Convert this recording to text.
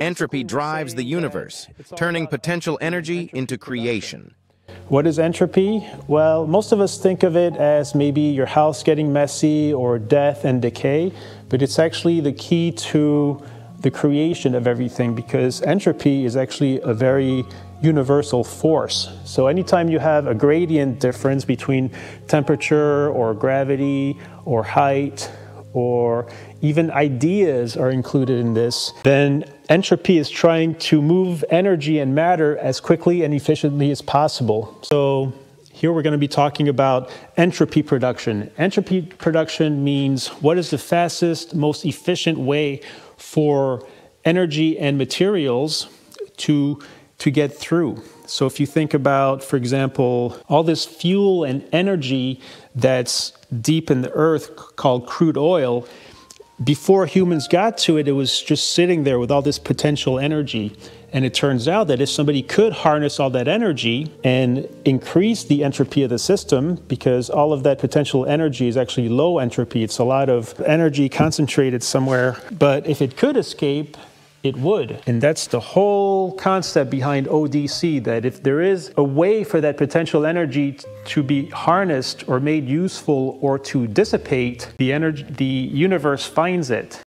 Entropy drives the universe, turning potential energy into creation. What is entropy? Well, most of us think of it as maybe your house getting messy or death and decay, but it's actually the key to the creation of everything because entropy is actually a very universal force. So anytime you have a gradient difference between temperature or gravity or height or even ideas are included in this, then entropy is trying to move energy and matter as quickly and efficiently as possible. So here we're going to be talking about entropy production. Entropy production means what is the fastest, most efficient way for energy and materials to, to get through. So if you think about, for example, all this fuel and energy that's deep in the earth called crude oil, before humans got to it, it was just sitting there with all this potential energy. And it turns out that if somebody could harness all that energy and increase the entropy of the system, because all of that potential energy is actually low entropy, it's a lot of energy concentrated somewhere. But if it could escape, it would. And that's the whole concept behind ODC that if there is a way for that potential energy to be harnessed or made useful or to dissipate, the energy the universe finds it